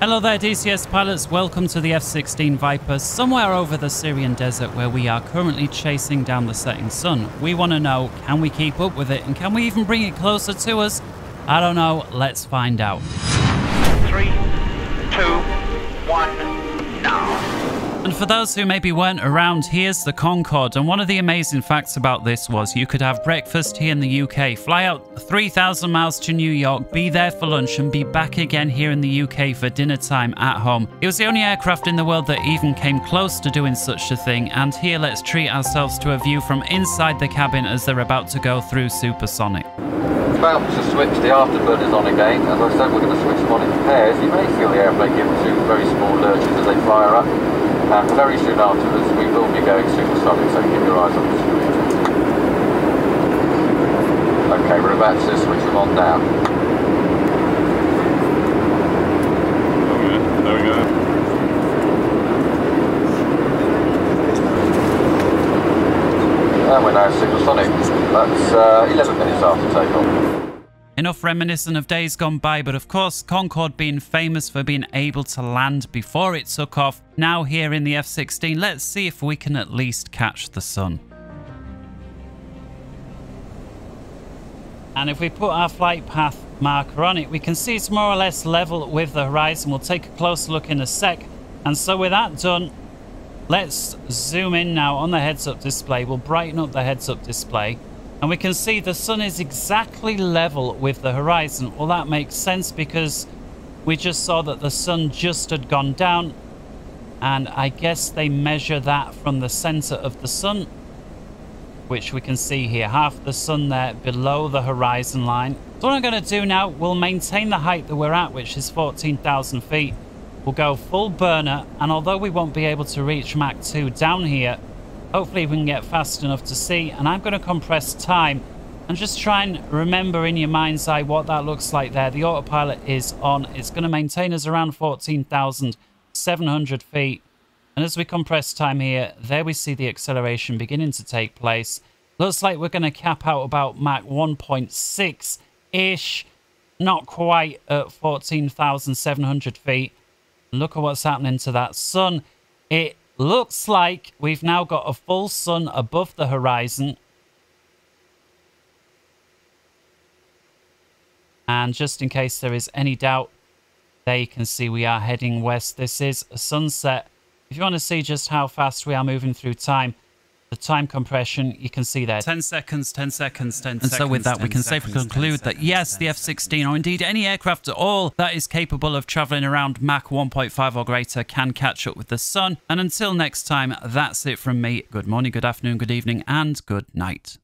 Hello there, DCS pilots. Welcome to the F 16 Viper, somewhere over the Syrian desert where we are currently chasing down the setting sun. We want to know can we keep up with it and can we even bring it closer to us? I don't know. Let's find out. Three, two. And for those who maybe weren't around, here's the Concorde. And one of the amazing facts about this was you could have breakfast here in the UK, fly out 3,000 miles to New York, be there for lunch, and be back again here in the UK for dinner time at home. It was the only aircraft in the world that even came close to doing such a thing. And here, let's treat ourselves to a view from inside the cabin as they're about to go through supersonic. About to switch the afterburners on again. As I said, we're going to switch them on in pairs. You may feel the airplane give two very small lurches as they fire up. And very soon afterwards, we will be going supersonic, so keep your eyes on the screen. Okay, we're about to switch them on now. Okay, there we go. And we're now supersonic. That's uh, 11 minutes after takeoff. Enough reminiscent of days gone by, but of course, Concorde being famous for being able to land before it took off, now here in the F 16, let's see if we can at least catch the sun. And if we put our flight path marker on it, we can see it's more or less level with the horizon. We'll take a closer look in a sec. And so with that done, let's zoom in now on the heads-up display. We'll brighten up the heads-up display. And we can see the sun is exactly level with the horizon. Well, that makes sense because we just saw that the sun just had gone down. And I guess they measure that from the center of the sun, which we can see here. Half the sun there below the horizon line. So what I'm going to do now, we'll maintain the height that we're at, which is 14,000 feet. We'll go full burner. And although we won't be able to reach Mach 2 down here, Hopefully we can get fast enough to see. And I'm going to compress time and just try and remember in your mind's eye what that looks like there. The autopilot is on. It's going to maintain us around 14,700 feet. And as we compress time here, there we see the acceleration beginning to take place. Looks like we're going to cap out about Mach 1.6-ish. Not quite at 14,700 feet. Look at what's happening to that sun. It Looks like we've now got a full sun above the horizon. And just in case there is any doubt, there you can see we are heading west. This is a sunset. If you want to see just how fast we are moving through time, the time compression, you can see there. 10 seconds, 10 seconds, 10 and seconds. And so with that, we can safely conclude that yes, the F-16 or indeed any aircraft at all that is capable of traveling around Mach 1.5 or greater can catch up with the sun. And until next time, that's it from me. Good morning, good afternoon, good evening, and good night.